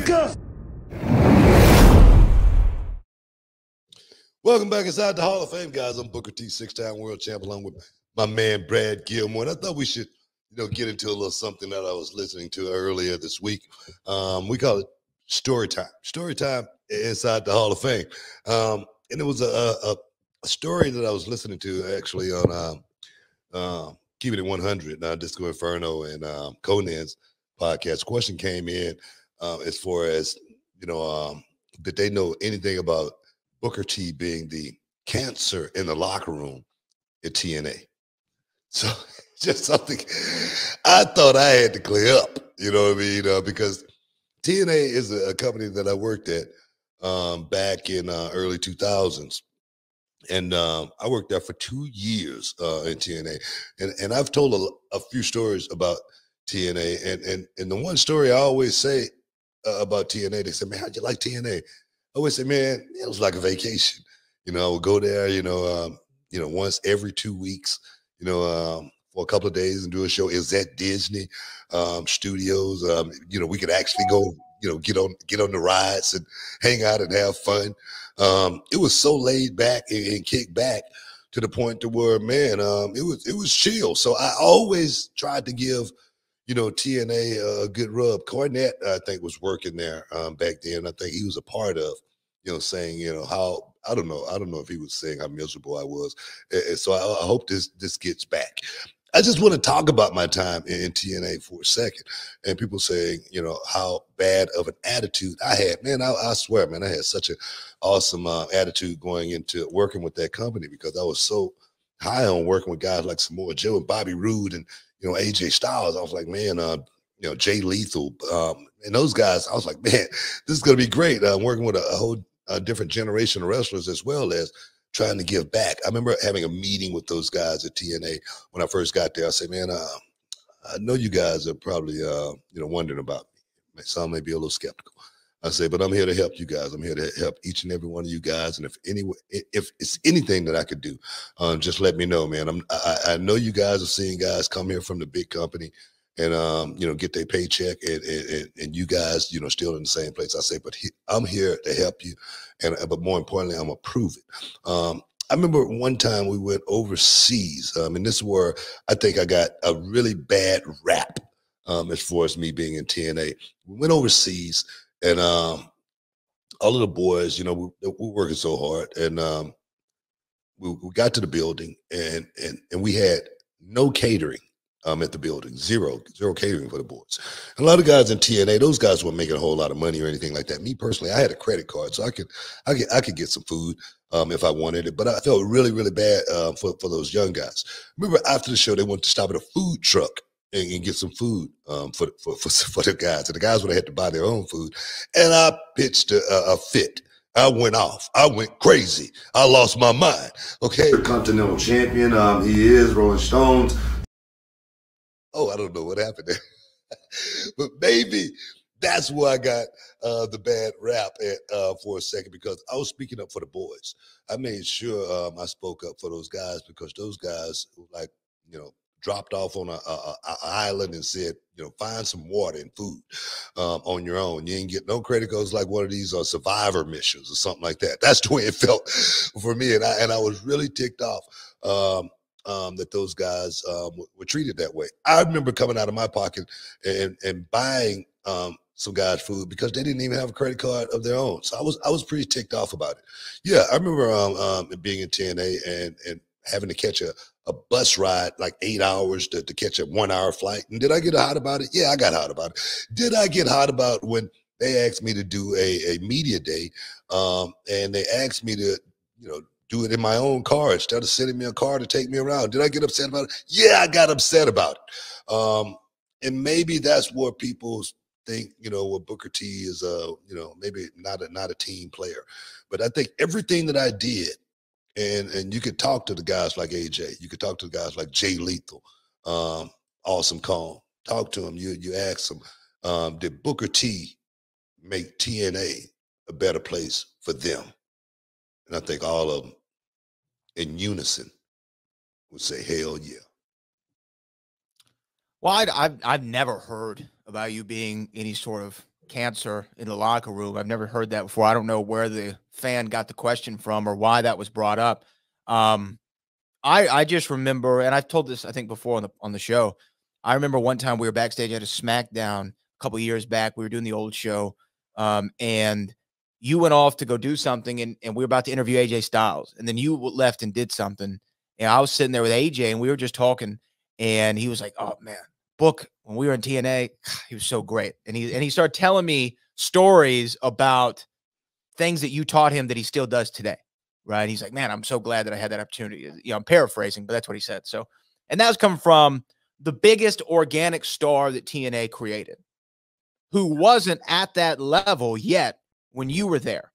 sucker! Welcome back inside the Hall of Fame, guys. I'm Booker T, six-time world champion, along with my man Brad Gilmore. And I thought we should, you know, get into a little something that I was listening to earlier this week. Um, we call it story time. Story time inside the Hall of Fame. Um, and it was a, a, a, story that I was listening to actually on um, uh, Keeping It 100, uh, Disco Inferno, and um, Konnan's podcast. Question came in uh, as far as, you know, um, did they know anything about Booker T being the cancer in the locker room at TNA. So just something I thought I had to clear up, you know what I mean? Uh, because TNA is a, company that I worked at um, back in uh, early 2000s. And um, I worked there for two years uh, in TNA. And, and I've told a, a, few stories about TNA. And, and, and the one story I always say uh, about TNA, they said, man, how'd you like TNA? I always say, man, it was like a vacation. You know, I would go there, you know, um, you know, once every two weeks, you know, um, for a couple of days and do a show. Is at Disney um, Studios. Um, you know, we could actually go, you know, get on get on the rides and hang out and have fun. Um, it was so laid back and, and kicked back to the point to where, man, um, it was it was chill. So I always tried to give you know, TNA a good rub. Cornette, I think, was working there um, back then. I think he was a part of, you know, saying, you know, how I don't know, I don't know if he was saying how miserable I was. And so I, I hope this this gets back. I just want to talk about my time in, in, TNA for a second. And people saying, you know, how bad of an attitude I had. Man, I, I swear, man, I had such an awesome uh, attitude going into working with that company because I was so high on working with guys like Samoa Joe and Bobby Roode and you know, AJ Styles. I was like, man, uh, you know, Jay Lethal, um, and those guys. I was like, man, this is gonna be great. Uh, working with a, a whole a different generation of wrestlers as well as trying to give back. I remember having a meeting with those guys at TNA when I first got there. I said, man, uh, I know you guys are probably uh, you know wondering about me. Some may be a little skeptical. I say, but I'm here to help you guys. I'm here to help each and every one of you guys. And if any, if it's anything that I could do, um, just let me know, man. I'm, I, I, know you guys are seeing guys come here from the big company and, um, you know, get their paycheck and, and, and you guys, you know, still in the same place. I say, but he, I'm here to help you. And, uh, but more importantly, I'm gonna prove it. Um, I remember one time we went overseas, um, and this is where I think I got a really bad rap um, as far as me being in TNA. We went overseas and um, all of the boys, you know, we, we're working so hard, and um, we, we got to the building, and and and we had no catering um, at the building. Zero, zero catering for the boys. And a lot of guys in TNA, those guys weren't making a whole lot of money or anything like that. Me personally, I had a credit card, so I could, I could, I could get some food um, if I wanted it. But I felt really, really bad uh, for for those young guys. Remember, after the show, they wanted to stop at a food truck and, and get some food um, for, for, for for the guys. And the guys would have had to buy their own food. And I pitched a, a fit. I went off. I went crazy. I lost my mind. Okay. Continental champion. Um, he is Rolling Stones. Oh, I don't know what happened there. but maybe that's where I got uh, the bad rap at, uh, for a second because I was speaking up for the boys. I made sure um, I spoke up for those guys because those guys, like, you know, dropped off on a, a, a, island and said, you know, find some water and food um, on your own. You ain't get no credit cards like one of these uh, survivor missions or something like that. That's the way it felt for me, and I and I was really ticked off. Um, um, that those guys um, were treated that way. I remember coming out of my pocket and, and buying um, some guys food because they didn't even have a credit card of their own. So I was I was pretty ticked off about it. Yeah, I remember um, being in TNA and and having to catch a, a bus ride like eight hours to, to catch a one hour flight. And did I get hot about it? Yeah, I got hot about it. Did I get hot about when they asked me to do a, a media day um, and they asked me to, you know, do it in my own car instead of sending me a car to take me around? Did I get upset about it? Yeah, I got upset about it. Um, and maybe that's where people think, you know, what Booker T is a, you know, maybe not a not a team player. But I think everything that I did and and you could talk to the guys like AJ. You could talk to the guys like Jay Lethal, um, Awesome Kong. Talk to them. You you ask them, um, did Booker T make TNA a better place for them? And I think all of them, in unison, would say, "Hell yeah." Well, i have I've never heard about you being any sort of cancer in the locker room. I've never heard that before. I don't know where the fan got the question from or why that was brought up. Um, I I just remember, and I've told this I think before on the on the show. I remember one time we were backstage at a SmackDown a couple years back. We were doing the old show, um, and you went off to go do something, and, and we were about to interview AJ Styles, and then you left and did something, and I was sitting there with AJ, and we were just talking, and he was like, "Oh man, book when we were in TNA, he was so great," and he and he started telling me stories about things that you taught him that he still does today, right? And he's like, "Man, I'm so glad that I had that opportunity." You know, I'm paraphrasing, but that's what he said. So, and that was coming from the biggest organic star that TNA created, who wasn't at that level yet when you were there.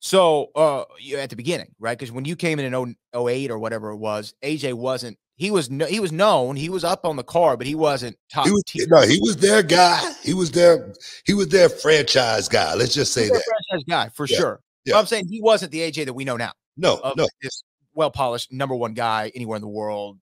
So uh at the beginning, right? Because when you came in in 08 or whatever it was, AJ wasn't. He was no, he was known. He was up on the card, but he wasn't top. He was, no, he was their guy. He was their he was their franchise guy. Let's just say that franchise guy for yeah. sure. Yeah. But I'm saying he wasn't the AJ that we know now. No, no, this well polished number one guy anywhere in the world.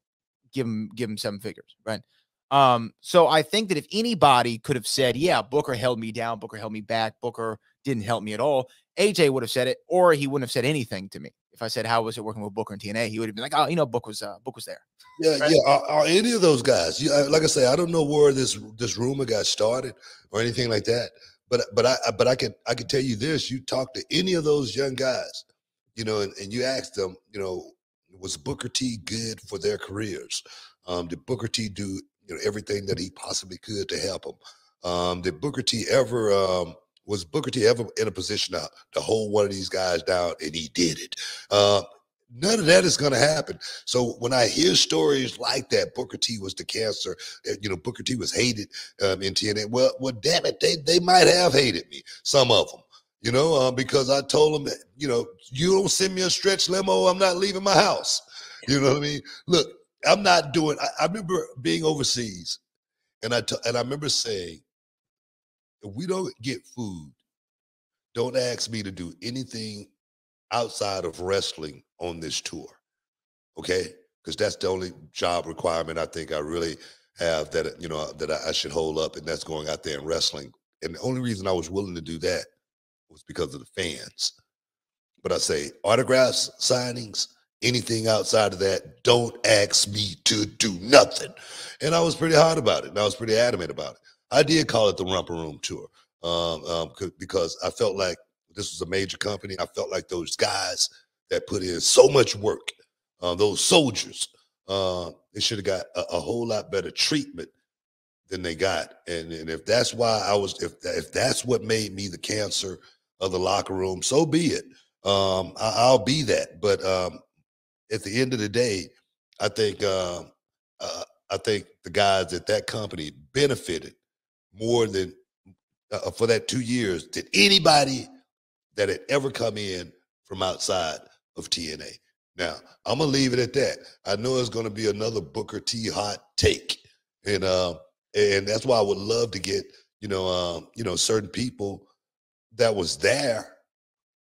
Give him give him seven figures, right? Um, so I think that if anybody could have said, Yeah, Booker held me down, Booker held me back, Booker didn't help me at all. AJ would have said it, or he wouldn't have said anything to me. If I said, "How was it working with Booker and TNA?" He would have been like, "Oh, you know, Book was uh, Book was there." Yeah, right? yeah. Are, are, any of those guys? You, like I say, I don't know where this this rumor got started or anything like that. But but I but I can I can tell you this: you talk to any of those young guys, you know, and, and you ask them, you know, was Booker T good for their careers? Um, did Booker T do you know everything that he possibly could to help them? Um, did Booker T ever um, was Booker T ever in a position to, to hold one of these guys down? And he did it. Uh, none of that is going to happen. So when I hear stories like that, Booker T was the cancer. Eh, you know, Booker T was hated um, in TNA. Well, well, damn it, they they might have hated me. Some of them. You know, uh, because I told them, that, you know, you don't send me a stretch limo, I'm not leaving my house. You know what I mean? Look, I'm not doing. I, I remember being overseas, and I t- and I remember saying, if we don't get food, don't ask me to do anything outside of wrestling on this tour. Okay? Because that's the only job requirement I think I really have that, you know, that I, should hold up, and that's going out there and wrestling. And the only reason I was willing to do that was because of the fans. But I say autographs, signings, anything outside of that, don't ask me to do nothing. And I was pretty hard about it. And I was pretty adamant about it. I did call it the Romper Room Tour um, um, because I felt like this was a major company. I felt like those guys that put in so much work, uh, those soldiers, uh, they should have got a, a, whole lot better treatment than they got. And, and if that's why I was, if if that's what made me the cancer of the locker room, so be it. Um, I, will be that. But um, at the end of the day, I think uh, uh, I think the guys at that company benefited more than uh, for that two years than anybody that had ever come in from outside of TNA. Now, I'm gonna leave it at that. I know it's gonna be another Booker T hot take, and um, and that's why I would love to get you know um, you know certain people that was there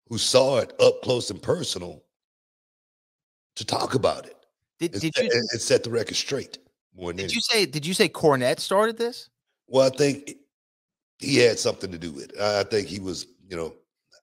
who saw it up close and personal to talk about it. Did, did you and set the record straight? More did you say? Did you say Cornette started this? Well, I think he had something to do with it. I think he was, you know,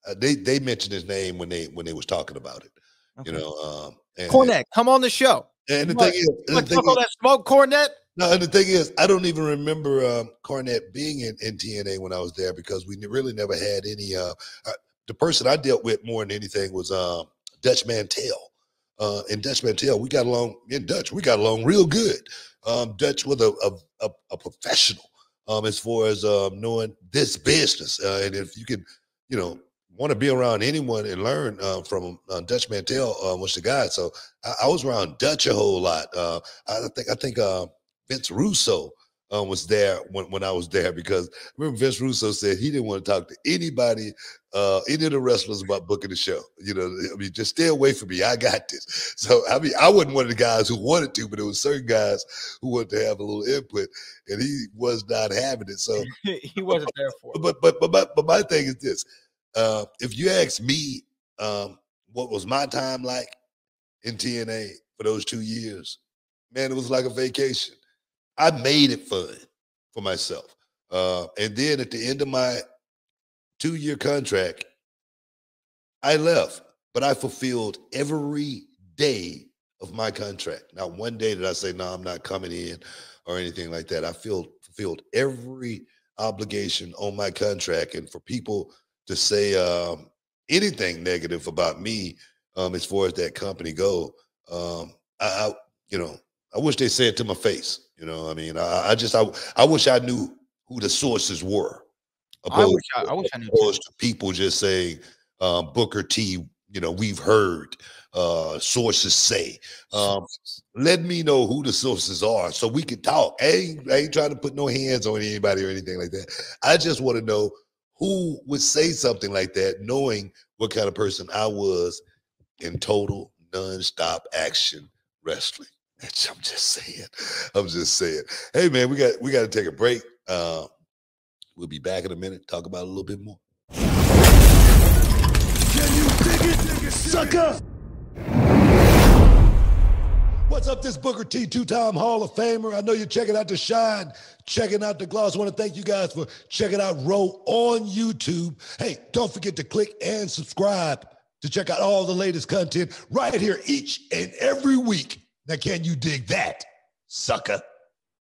uh, they they mentioned his name when they when they was talking about it. Okay. You know, um, and, Cornette, come on the show. And the thing is, the thing is that smoke, Cornette. No, and the thing is, I don't even remember um, Cornette being in, in TNA when I was there because we really never had any. Uh, uh, the person I dealt with more than anything was um, Dutch Mantell. Uh, and Dutch Mantell, we got along in Dutch. We got along real good. Um, Dutch was a, a, a, a professional um, as far as um, knowing this business. Uh, and if you can, you know, want to be around anyone and learn uh, from uh, Dutch Mantell uh, was the guy. So I, I, was around Dutch a whole lot. Uh, I think I think uh, Vince Russo um, was there when, when I was there because I remember Vince Russo said he didn't want to talk to anybody, uh, any of the wrestlers about booking the show. You know, I mean, just stay away from me. I got this. So I mean, I wasn't one of the guys who wanted to, but there was certain guys who wanted to have a little input, and he was not having it. So he wasn't there for. It. But but but my, but my thing is this: uh, if you ask me, um, what was my time like in TNA for those two years? Man, it was like a vacation. I made it fun for myself. Uh, and then at the end of my two year contract, I left, but I fulfilled every day of my contract. Not one day did I say, no, I'm not coming in or anything like that. I feel fulfilled every obligation on my contract. And for people to say um, anything negative about me um, as far as that company go, um, I, I, you know, I wish they said it to my face. You know, I mean, I, I just, I, I wish I knew who the sources were. I wish I, I wish I knew. Opposed to people just saying um, Booker T. You know, we've heard uh, sources say. Um, let me know who the sources are so we can talk. I ain't, I ain't trying to put no hands on anybody or anything like that. I just want to know who would say something like that, knowing what kind of person I was in total nonstop action wrestling. I'm just saying. I'm just saying. Hey man, we got we got to take a break. Uh, we'll be back in a minute. Talk about a little bit more. Can you dig it, dig it sucker? What's up? This Booker T, two-time Hall of Famer. I know you're checking out the Shine, checking out the Gloss. I want to thank you guys for checking out Row on YouTube. Hey, don't forget to click and subscribe to check out all the latest content right here each and every week. Now, can you dig that, sucker?